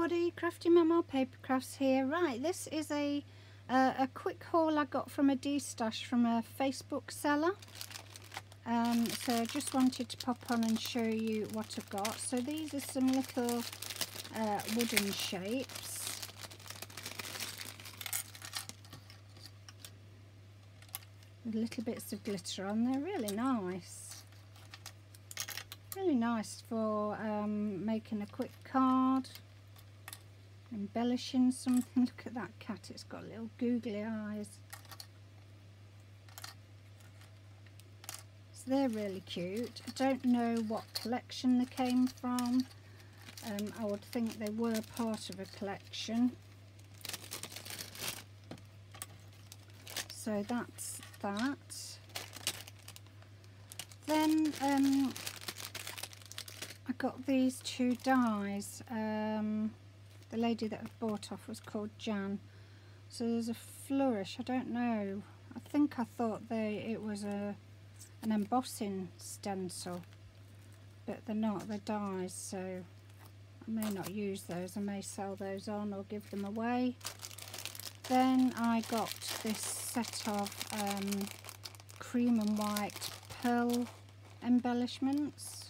everybody, Crafty Mama Paper Crafts here. Right, this is a uh, a quick haul I got from a destash from a Facebook seller. Um, so I just wanted to pop on and show you what I've got. So these are some little uh, wooden shapes. With little bits of glitter on, they're really nice really nice for um, making a quick card embellishing something. Look at that cat it's got little googly eyes. So they're really cute. I don't know what collection they came from. Um, I would think they were part of a collection. So that's that. Then um, I got these two dies. Um, the lady that I bought off was called Jan. So there's a flourish. I don't know. I think I thought they it was a an embossing stencil, but they're not. They're dies, so I may not use those. I may sell those on or give them away. Then I got this set of um, cream and white pearl embellishments.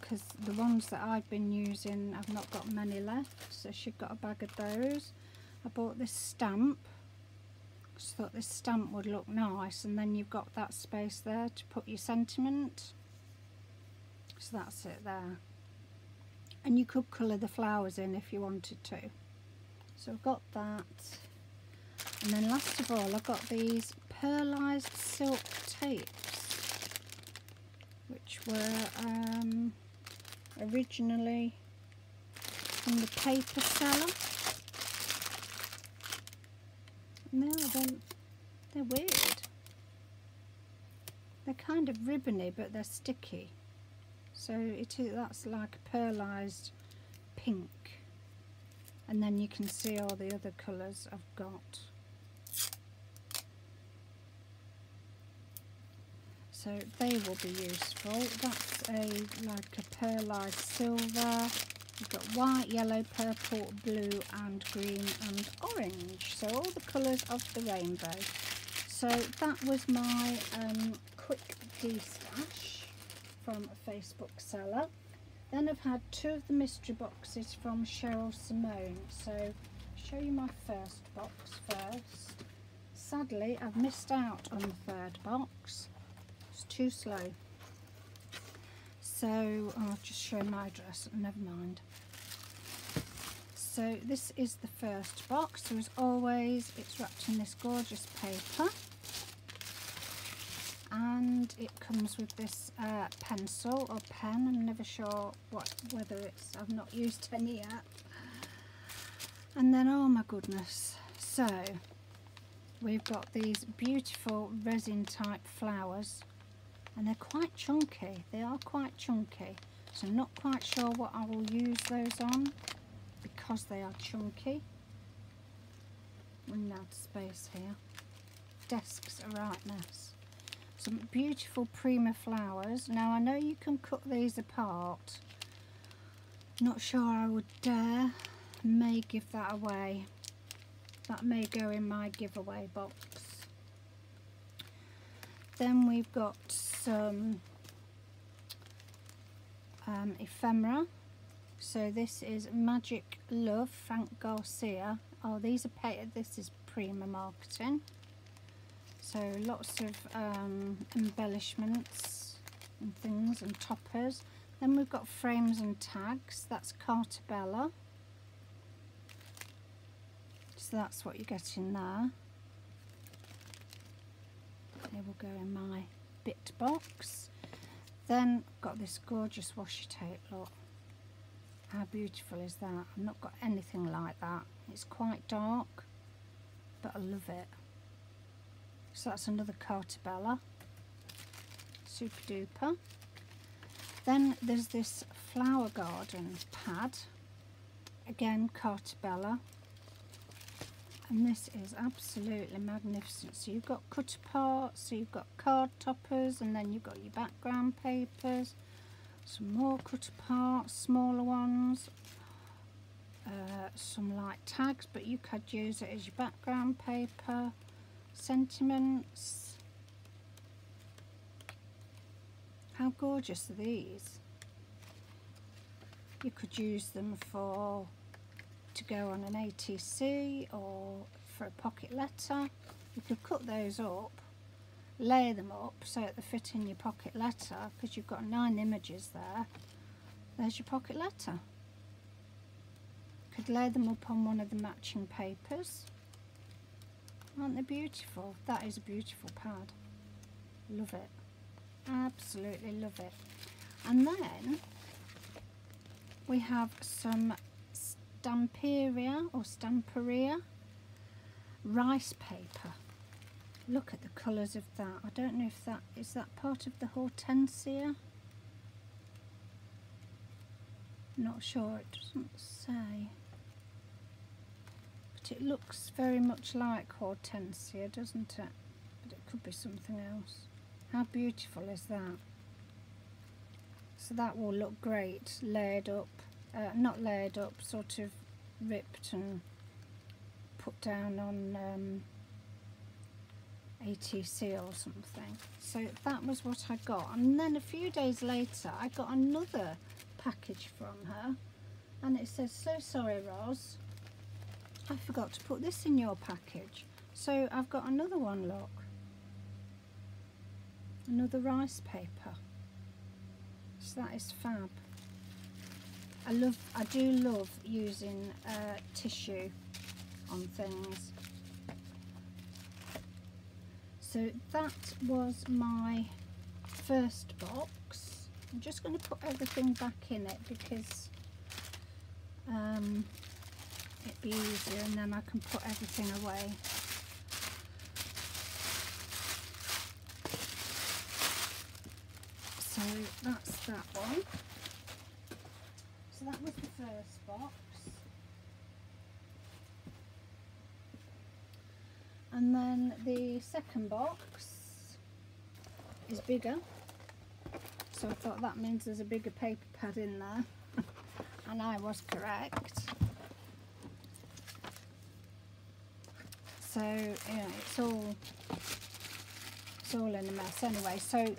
Because uh, the ones that I've been using I've not got many left so she got a bag of those. I bought this stamp just thought this stamp would look nice and then you've got that space there to put your sentiment. So that's it there. And you could colour the flowers in if you wanted to. So I've got that. And then last of all I've got these pearlized silk tapes which were um, originally from the paper seller. No, they're, they're weird. They're kind of ribbony, but they're sticky. So it is, that's like pearlized pink. And then you can see all the other colours I've got. So they will be useful. That's a like a pearlized silver. You've got white, yellow, purple, blue and green and orange. So all the colours of the rainbow. So that was my um, quick destash from a Facebook seller. Then I've had two of the mystery boxes from Cheryl Simone. So show you my first box first. Sadly, I've missed out on the third box too slow. So I'll just show my address, never mind. So this is the first box. So as always, it's wrapped in this gorgeous paper. And it comes with this uh, pencil or pen. I'm never sure what whether it's, I've not used any yet. And then, oh my goodness. So, we've got these beautiful resin type flowers and they're quite chunky. They are quite chunky. So I'm not quite sure what I will use those on because they are chunky. Running out of space here. Desks are right mess some beautiful Prima flowers. Now I know you can cut these apart. Not sure I would dare may give that away. That may go in my giveaway box. Then we've got some um, ephemera. So this is Magic Love, Frank Garcia. Oh, these are painted. This is Prima Marketing. So lots of um, embellishments and things and toppers. Then we've got frames and tags. That's Carta Bella. So that's what you get in there. They will go in my bit box. Then got this gorgeous washi tape, look. How beautiful is that? I've not got anything like that. It's quite dark, but I love it. So that's another Carta Bella. Super duper. Then there's this flower garden pad. Again, Carta Bella. And this is absolutely magnificent. So you've got cut apart so you've got card toppers and then you've got your background papers some more cut apart smaller ones uh, some light tags but you could use it as your background paper sentiments. How gorgeous are these? You could use them for to go on an ATC or for a pocket letter. You could cut those up, lay them up so that they fit in your pocket letter because you've got nine images there. There's your pocket letter. Could lay them up on one of the matching papers. Aren't they beautiful? That is a beautiful pad. Love it. Absolutely love it. And then we have some Stamperia or Stamperia rice paper. Look at the colours of that. I don't know if that is that part of the hortensia. Not sure, it doesn't say. But it looks very much like hortensia, doesn't it? But it could be something else. How beautiful is that? So that will look great layered up uh, not layered up, sort of ripped and put down on um, ATC or something. So that was what I got. And then a few days later, I got another package from her. And it says, so sorry, Ros. I forgot to put this in your package. So I've got another one, look. Another rice paper. So that is fab. I love, I do love using uh, tissue on things. So that was my first box. I'm just going to put everything back in it because um, it'd be easier and then I can put everything away. So that's that one so that was the first box. And then the second box is bigger. So I thought that means there's a bigger paper pad in there. and I was correct. So, yeah, it's all it's all in a mess anyway. So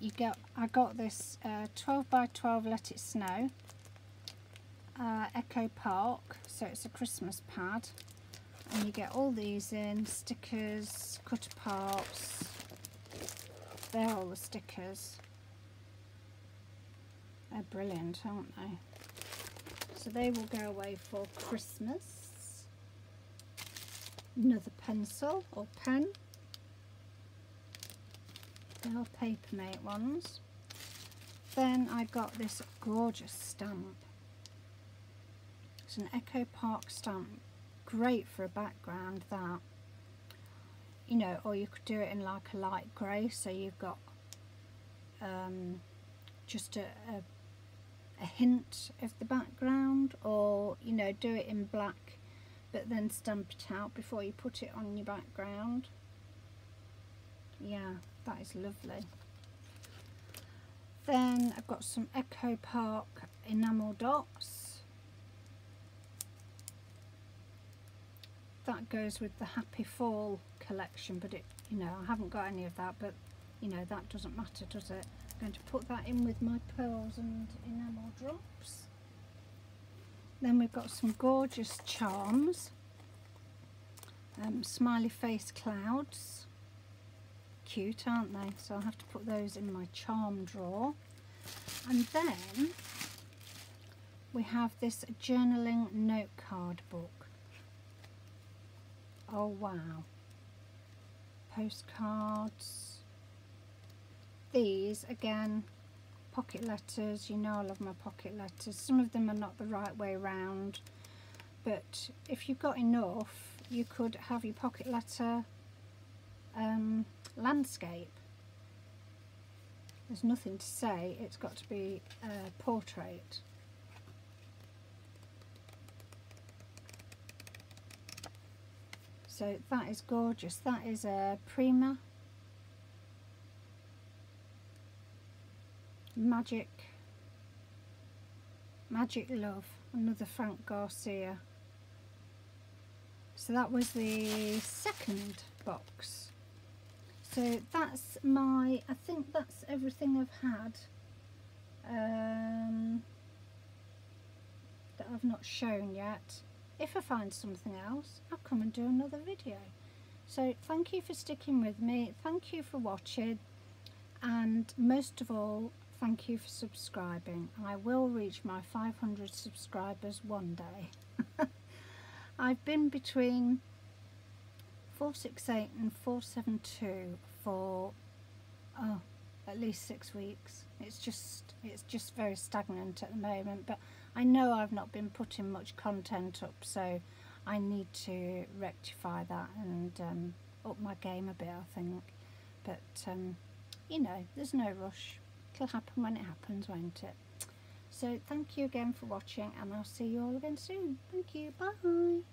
you get I got this uh, 12 by 12 let it snow uh, Echo Park, so it's a Christmas pad. And you get all these in, stickers, cutter parts. They're all the stickers. They're brilliant, aren't they? So they will go away for Christmas. Another pencil or pen. They are Papermate ones. Then I got this gorgeous stamp it's an Echo Park stamp. Great for a background that. You know, or you could do it in like a light grey so you've got um, just a, a, a hint of the background or, you know, do it in black but then stamp it out before you put it on your background. Yeah, that is lovely. Then I've got some Echo Park enamel dots. That goes with the Happy Fall collection but it you know I haven't got any of that but you know that doesn't matter does it? I'm going to put that in with my pearls and enamel drops. Then we've got some gorgeous charms. Um, smiley face clouds. Cute aren't they? So I'll have to put those in my charm drawer. And then we have this journaling note card book Oh wow. Postcards. These again, pocket letters. You know I love my pocket letters. Some of them are not the right way round. But if you've got enough, you could have your pocket letter um, landscape. There's nothing to say, it's got to be a portrait. So that is gorgeous. That is a Prima Magic Magic Love, another Frank Garcia. So that was the second box. So that's my, I think that's everything I've had um, that I've not shown yet. If I find something else, I'll come and do another video. So thank you for sticking with me. Thank you for watching. And most of all, thank you for subscribing. I will reach my 500 subscribers one day. I've been between 468 and 472 for oh, at least six weeks. It's just it's just very stagnant at the moment, but I know I've not been putting much content up, so I need to rectify that and um, up my game a bit, I think. But um, you know, there's no rush. It'll happen when it happens, won't it? So thank you again for watching and I'll see you all again soon. Thank you. Bye.